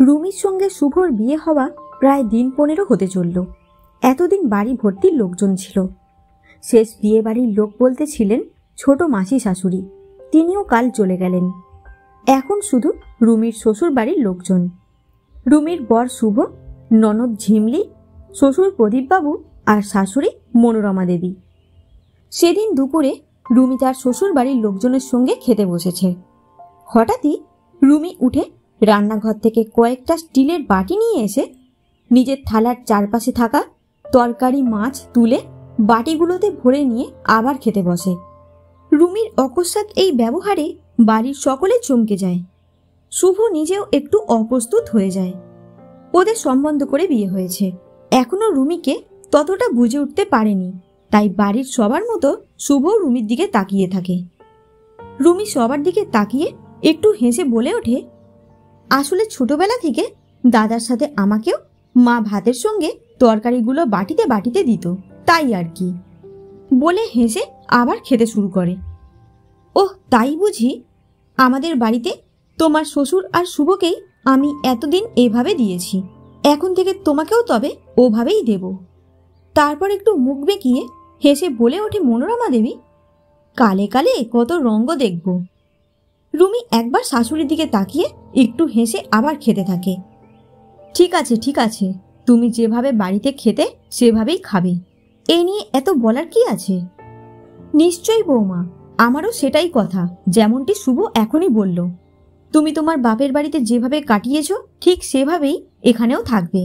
রুমির সঙ্গে শুভর বিয়ে হওয়া প্রায় দিন পনেরো হতে চলল। এতদিন বাড়ি ভর্তির লোকজন ছিল। শেষ বিয়ে বাড়ির লোক বলতে ছিলেন ছোট মাসি শাশুড়ি। তিনিও কাল চলে গেলেন। এখন শুধু রুমির শ্বশুর বাড়ির লোকজন। রুমির বর শুভ, ননদ ঝিমলি, শ্বশুর প্রদীপবাবু আর শাশুড়ি মনোরমা দেবী। সেদিন দুপুরে রুমি তার শ্বশুর বাড়ির লোকজনের সঙ্গে খেতে বসেছে। হঠাৎই রুমি উঠে রান্নাঘর থেকে কয়েকটা স্টিলের বাটি নিয়ে এসে নিজের থালার চারপাশে থাকা তরকারি, মাছ তুলে বাটিগুলোতে ভরে নিয়ে আবার খেতে বসে। রুমির অকস্মাৎ এই ব্যবহারে বাড়ির সকলে চমকে যায়। শুভ নিজেও একটু অপ্রস্তুত হয়ে যায়। ওদের সম্বন্ধ করে বিয়ে হয়েছে। এখনও রুমিকে ততটা বুঝে উঠতে পারেনি। তাই বাড়ির সবার মতো শুভ রুমির দিকে তাকিয়ে থাকে। রুমি সবার দিকে তাকিয়ে একটু হেসে বলে ওঠে আসলে ছোটবেলা থেকে দাদার সাথে আমাকেও মা ভাতের সঙ্গে তরকারিগুলো বাটিতে বাটিতে দিত, তাই আর কি। বলে হেসে আবার খেতে শুরু করে। ওহ, তাই বুঝি? আমাদের বাড়িতে তোমার শ্বশুর আর শুভকেই আমি এতদিন এভাবে দিয়েছি। এখন থেকে তোমাকেও তবে ওভাবেই দেব। তারপর একটু মুখ বেঁকিয়ে হেসে বলে ওঠে মনোরমা দেবী, কালে কালে কত রঙ্গ দেখব। রুমি একবার শাশুড়ির দিকে তাকিয়ে একটু হেসে আবার খেতে থাকে। ঠিক আছে ঠিক আছে, তুমি যেভাবে বাড়িতে খেতে সেভাবেই খাবে। এই নিয়ে এত বলার কি আছে? নিশ্চয়ই বৌমা, আমারও সেটাই কথা, যেমনটি শুভ এখনই বলল। তুমি তোমার বাপের বাড়িতে যেভাবে কাটিয়েছ, ঠিক সেভাবেই এখানেও থাকবে।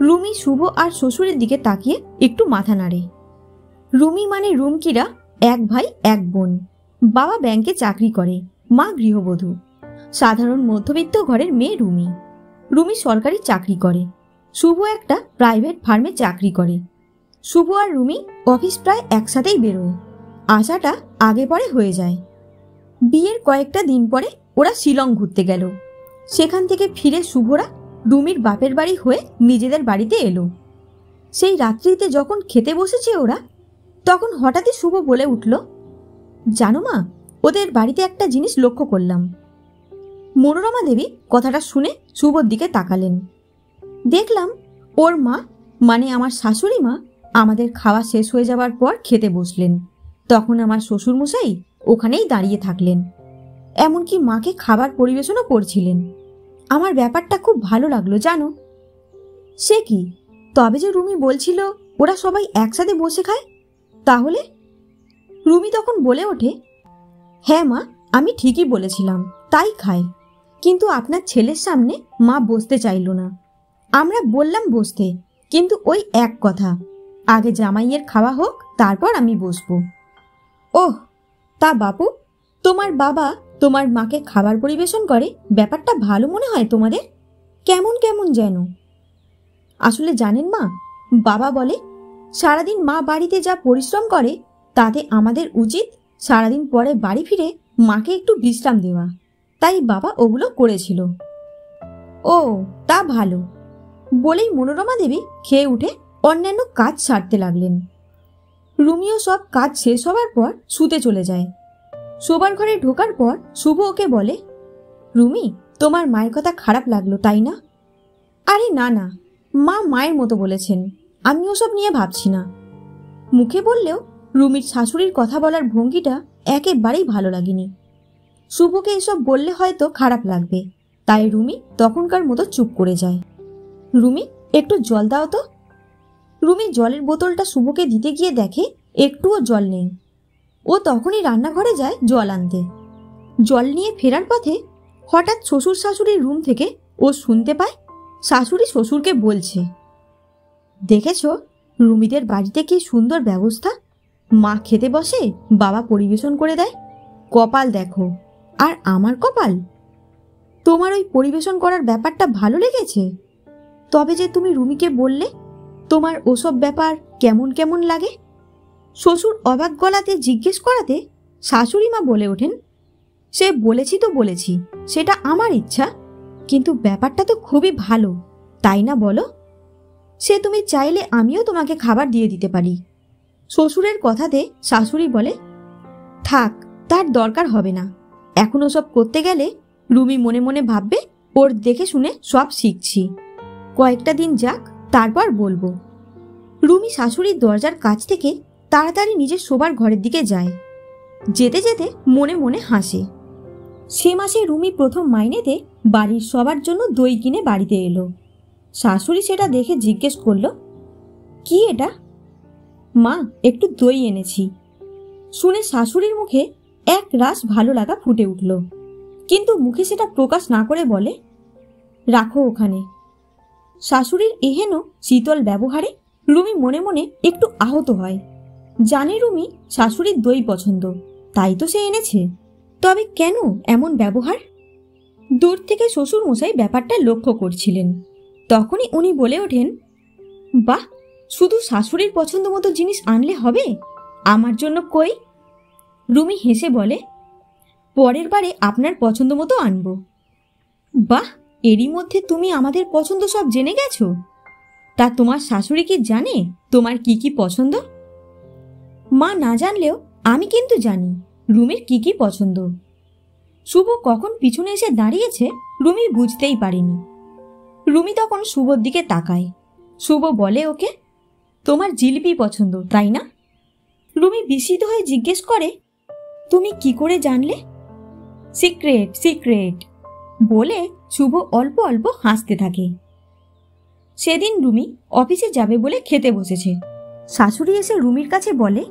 রুমি শুভ আর শ্বশুরের দিকে তাকিয়ে একটু মাথা নাড়ে। রুমি মানে রুমকিরা এক ভাই, এক বোন। বাবা ব্যাংকে চাকরি করে মা গৃহবধূ। সাধারণ মধ্যবিত্ত ঘরের মেয়ে রুমি। রুমি সরকারি চাকরি করে। শুভ একটা প্রাইভেট ফার্মে চাকরি করে। শুভ আর রুমি অফিস প্রায় একসাথেই বেরোয়। আশাটা আগে পরে হয়ে যায়। বিয়ের কয়েকটা দিন পরে ওরা শিলং ঘুরতে গেল। সেখান থেকে ফিরে শুভরা রুমির বাপের বাড়ি হয়ে নিজেদের বাড়িতে এলো। সেই রাত্রিতে যখন খেতে বসেছে ওরা, তখন হঠাৎই শুভ বলে উঠল, জানো মা ওদের বাড়িতে একটা জিনিস লক্ষ্য করলাম। মনোরমা দেবী কথাটা শুনে শুভর দিকে তাকালেন। দেখলাম, ওর মা মানে আমার শাশুড়ি মা, আমাদের খাওয়া শেষ হয়ে যাওয়ার পর খেতে বসলেন। তখন আমার শ্বশুরমশাই ওখানেই দাঁড়িয়ে থাকলেন। এমনকি মাকে খাবার পরিবেশনও করছিলেন। আমার ব্যাপারটা খুব ভালো লাগল, জানো? সে কি? তবে যে রুমি বলছিল ওরা সবাই একসাথে বসে খায়? তাহলে? রুমি তখন বলে ওঠে হ্যাঁ মা, আমি ঠিকই বলেছিলাম, তাই খায় কিন্তু আপনার ছেলের সামনে মা বসতে চাইল না। আমরা বললাম বসতে, কিন্তু ওই এক কথা, আগে জামাইয়ের খাওয়া হোক, তারপর আমি বসবো। ওহ, তা বাপু, তোমার বাবা তোমার মাকে খাবার পরিবেশন করে, ব্যাপারটা ভালো মনে হয় তোমাদের? কেমন কেমন যেন? আসলে জানেন মা, বাবা বলে, সারাদিন মা বাড়িতে যা পরিশ্রম করে, তাতে আমাদের উচিত সারাদিন পরে বাড়ি ফিরে মাকে একটু বিশ্রাম দেওয়া। তাই বাবা ওগুলো করেছিল। ও, তা ভালো। বলেই মনোরমা দেবী খেয়ে উঠে অন্যান্য কাজ সারতে লাগলেন। রুমিও সব কাজ শেষ হবার পর শুতে চলে যায়। শোবার ঘরে ঢোকার পর শুভ ওকে বলে, রুমি, তোমার মায়ের কথা খারাপ লাগল, তাই না? আরে না না। মা মায়ের মতো বলেছেন। আমি ওসব নিয়ে ভাবছি না। মুখে বললেও রুমির শাশুড়ির কথা বলার ভঙ্গিটা একেবারেই ভালো লাগেনি। শুভকে এসব বললে হয়তো খারাপ লাগবে, তাই রুমি তখনকার মতো চুপ করে যায়। রুমি, একটু জল দাও তো। রুমি জলের বোতলটা শুভকে দিতে গিয়ে দেখে একটুও জল নেই। ও তখনই রান্নাঘরে যায় জল আনতে। জল নিয়ে ফেরার পথে হঠাৎ শ্বশুর শাশুড়ির রুম থেকে ও শুনতে পায় শাশুড়ি শ্বশুরকে বলছে, দেখেছ, রুমিদের বাড়িতে কি সুন্দর ব্যবস্থা? মা খেতে বসে, বাবা পরিবেশন করে দেয়। কপাল দেখো, আর আমার কপাল? তোমার ওই পরিবেশন করার ব্যাপারটা ভালো লেগেছে? তবে যে তুমি রুমিকে বললে, তোমার ওসব ব্যাপার কেমন কেমন লাগে? শ্বশুর অবাক গলাতে জিজ্ঞেস করাতে শাশুড়ি মা বলে ওঠেন, সে বলেছি তো বলেছি, সেটা আমার ইচ্ছা, কিন্তু ব্যাপারটা তো খুবই ভালো, তাই না বলো? সে তুমি চাইলে আমিও তোমাকে খাবার দিয়ে দিতে পারি। শ্বশুরের কথাতে শাশুড়ি বলে, থাক, তার দরকার হবে না। এখন সব করতে গেলে রুমি মনে মনে ভাববে, ওর দেখে শুনে সব শিখছি। কয়েকটা দিন যাক, তারপর বলব। রুমি শাশুড়ির দরজার কাছ থেকে তাড়াতাড়ি নিজের শোবার ঘরের দিকে যায়। যেতে যেতে মনে মনে হাসে। সে মাসে রুমি প্রথম মাইনেতে বাড়ির সবার জন্য দই কিনে বাড়িতে এলো। শাশুড়ি সেটা দেখে জিজ্ঞেস করল, কি এটা? মা, একটু দই এনেছি। শুনে শাশুড়ির মুখে এক রাস ভালো লাগা ফুটে উঠল। কিন্তু মুখে সেটা প্রকাশ না করে বলে, রাখো ওখানে। শাশুড়ির এহেন শীতল ব্যবহারে রুমি মনে মনে একটু আহত হয়। জানে রুমি শাশুড়ির দই পছন্দ, তাই তো সে এনেছে। তবে কেন এমন ব্যবহার? দূর থেকে শ্বশুর মশাই ব্যাপারটা লক্ষ্য করছিলেন। তখনই উনি বলে ওঠেন, বাহ শুধু শাশুড়ির পছন্দ মতো জিনিস আনলে হবে? আমার জন্য কই? রুমি হেসে বলে, পরের বারে আপনার পছন্দ মতো আনব। বাহ, এরই মধ্যে তুমি আমাদের পছন্দ সব জেনে গেছো। তা তোমার শাশুড়ি কি জানে তোমার কি কি পছন্দ? মা না জানলেও আমি কিন্তু জানি রুমির কি কি পছন্দ। শুভ কখন পিছনে এসে দাঁড়িয়েছে রুমি বুঝতেই পারেনি। রুমি তখন শুভর দিকে তাকায়। শুভ বলে ওকে তোমার জিলিপি পছন্দ, তাই না? রুমি বিস্মিত হয়ে জিজ্ঞেস করে, তুমি কি করে জানলে? সিক্রেট সিক্রেট, বলে শুভ অল্প অল্প হাসতে থাকে। সেদিন রুমি অফিসে যাবে বলে খেতে বসেছে। শাশুড়ি এসে রুমির কাছে বলে,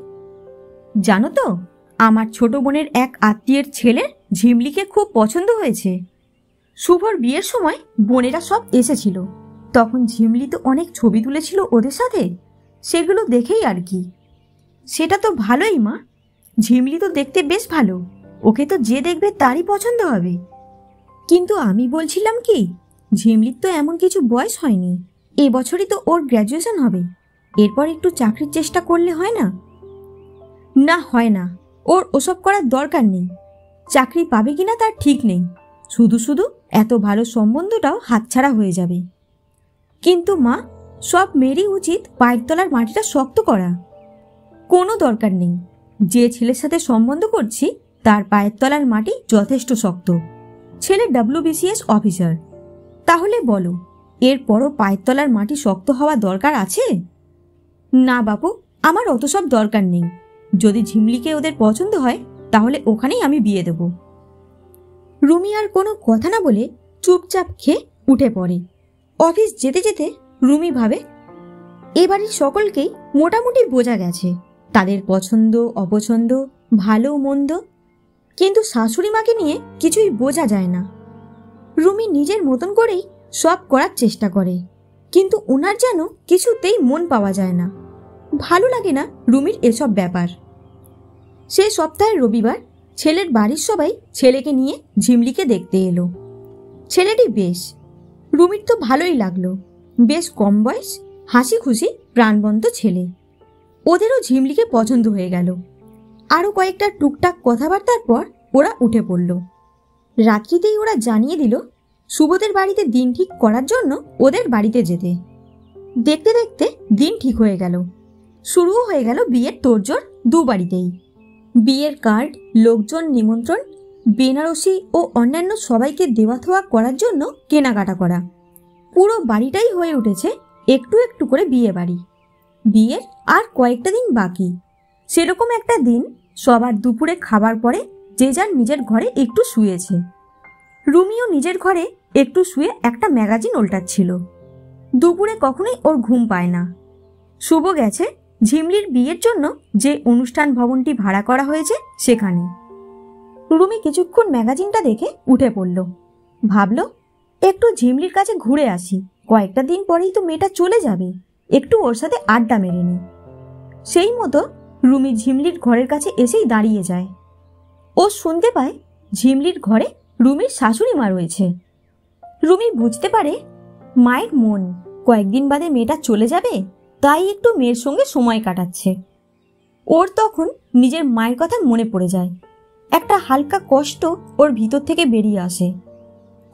জানো তো, আমার ছোট বোনের এক আত্মীয়ের ছেলের ঝিমলিকে খুব পছন্দ হয়েছে। শুভর বিয়ের সময় বোনেরা সব এসেছিল। তখন ঝিমলি তো অনেক ছবি তুলেছিল ওদের সাথে। সেগুলো দেখেই আর কি। সেটা তো ভালোই, মা। ঝিমলি তো দেখতে বেশ ভালো। ওকে তো যে দেখবে তারই পছন্দ হবে। কিন্তু আমি বলছিলাম কি, ঝিমলির তো এমন কিছু বয়স হয়নি। এ বছরই তো ওর গ্র্যাজুয়েশন হবে। এরপর একটু চাকরির চেষ্টা করলে হয় না? না, হয় না। ওর ওসব করার দরকার নেই। চাকরি পাবে কিনা তার ঠিক নেই। শুধু শুধু এত ভালো সম্বন্ধটাও হাতছাড়া হয়ে যাবে। কিন্তু মা সব মেয়েরই উচিত পায়ের তলার মাটিটা শক্ত করা। কোনো দরকার নেই। যে ছেলের সাথে সম্বন্ধ করছি, তার পায়ের তলার মাটি যথেষ্ট শক্ত। ছেলে ডাব্লিউবিসিএস অফিসার। তাহলে বলো, এরপরও পায়ের তলার মাটি শক্ত হওয়া দরকার আছে? না বাপু, আমার অত সব দরকার নেই। যদি ঝিমলিকে ওদের পছন্দ হয়, তাহলে ওখানেই আমি বিয়ে দেব। রুমি আর কোনো কথা না বলে চুপচাপ খেয়ে উঠে পড়ে। অফিস যেতে যেতে রুমি ভাবে এবাড়ির সকলকেই মোটামুটি বোঝা গেছে। তাদের পছন্দ, অপছন্দ, ভালো মন্দ। কিন্তু শাশুড়ি মাকে নিয়ে কিছুই বোঝা যায় না। রুমি নিজের মতন করেই সব করার চেষ্টা করে। কিন্তু ওনার যেন কিছুতেই মন পাওয়া যায় না। ভালো লাগে না রুমির এসব ব্যাপার। সে সপ্তাহের রবিবার ছেলের বাড়ির সবাই ছেলেকে নিয়ে ঝিমলিকে দেখতে এলো। ছেলেটি বেশ। রুমির তো ভালোই লাগল। বেশ কম বয়স হাসি খুশি প্রাণবন্ত ছেলে। ওদেরও ঝিমলিকে পছন্দ হয়ে গেল। আরও কয়েকটা টুকটাক কথাবার্তার পর ওরা উঠে পড়ল। রাত্রিতেই ওরা জানিয়ে দিল সুবোধের বাড়িতে দিন ঠিক করার জন্য ওদের বাড়িতে যেতে। দেখতে দেখতে দিন ঠিক হয়ে গেল। শুরুও হয়ে গেল বিয়ের তোড়জোড় দু বাড়িতেই। বিয়ের কার্ড, লোকজন নিমন্ত্রণ, বেনারসি ও অন্যান্য সবাইকে দেওয়া থোয়া করার জন্য কেনাকাটা করা। পুরো বাড়িটাই হয়ে উঠেছে একটু একটু করে বিয়ে বাড়ি। বিয়ের আর কয়েকটা দিন বাকি। সেরকম একটা দিন সবার দুপুরে খাবার পরে যে যার নিজের ঘরে একটু শুয়েছে। রুমিও নিজের ঘরে একটু শুয়ে একটা ম্যাগাজিন ওল্টাচ্ছিল। দুপুরে কখনোই ওর ঘুম পায় না। শুভ গেছে ঝিমলির বিয়ের জন্য যে অনুষ্ঠান ভবনটি ভাড়া করা হয়েছে সেখানে। রুমি কিছুক্ষণ ম্যাগাজিনটা দেখে উঠে পড়ল। ভাবল একটু ঝিমলির কাছে ঘুরে আসি। কয়েকটা দিন পরেই তো মেয়েটা চলে যাবে। একটু ওর সাথে আড্ডা মেরে নি সেই মতো রুমি ঝিমলির ঘরের কাছে এসেই দাঁড়িয়ে যায়। ও শুনতে পায় ঝিমলির ঘরে রুমির শাশুড়ি মা রয়েছে। রুমি বুঝতে পারে মায়ের মন। কয়েকদিন বাদে মেয়েটা চলে যাবে, তাই একটু মেয়ের সঙ্গে সময় কাটাচ্ছে। ওর তখন নিজের মায়ের কথা মনে পড়ে যায়। একটা হালকা কষ্ট ওর ভিতর থেকে বেরিয়ে আসে।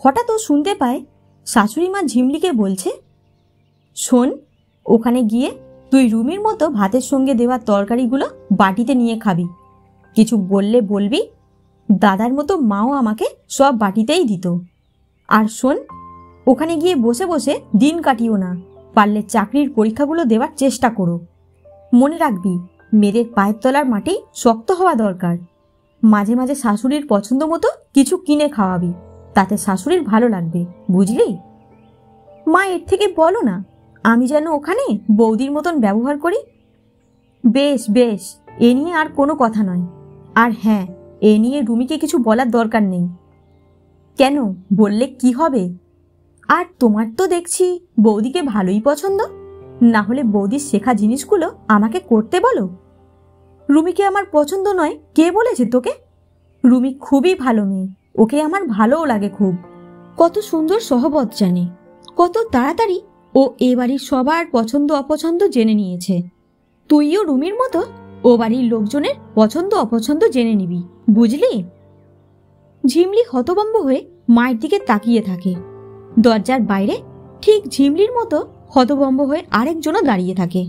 হঠাৎ ও শুনতে পায় শাশুড়ি মা ঝিমলিকে বলছে, শোন, ওখানে গিয়ে তুই রুমির মতো ভাতের সঙ্গে দেওয়া তরকারিগুলো বাটিতে নিয়ে খাবি। কিছু বললে বলবি, দাদার মতো মাও আমাকে সব বাটিতেই দিত। আর শোন, ওখানে গিয়ে বসে বসে দিন কাটিও না, পারলে চাকরির পরীক্ষাগুলো দেওয়ার চেষ্টা করো। মনে রাখবি, মেয়েদের পায়ের তলার মাটি শক্ত হওয়া দরকার। মাঝে মাঝে শাশুড়ির পছন্দ মতো কিছু কিনে খাওয়াবি। তাতে শাশুড়ির ভালো লাগবে, বুঝলি? মা এর থেকে বলো না, আমি যেন ওখানে বৌদির মতন ব্যবহার করি? বেশ বেশ, এ নিয়ে আর কোনো কথা নয়। আর হ্যাঁ এ নিয়ে রুমিকে কিছু বলার দরকার নেই। কেন, বললে কি হবে? আর তোমার তো দেখছি বৌদিকে ভালোই পছন্দ। না হলে বৌদির শেখা জিনিসগুলো আমাকে করতে বলো। রুমিকে আমার পছন্দ নয়, কে বলেছে তোকে? রুমি খুবই ভালো মেয়ে। ওকে আমার ভালোও লাগে খুব। কত সুন্দর সহবত জানে। কত তাড়াতাড়ি ও এ বাড়ির সবার পছন্দ অপছন্দ জেনে নিয়েছে। তুইও রুমির মতো ও বাড়ির লোকজনের পছন্দ অপছন্দ জেনে নিবি, বুঝলি? ঝিমলি হতবম্ব হয়ে মায়ের দিকে তাকিয়ে থাকে। দরজার বাইরে ঠিক ঝিমলির মতো হতবম্ব হয়ে আরেকজনও দাঁড়িয়ে থাকে।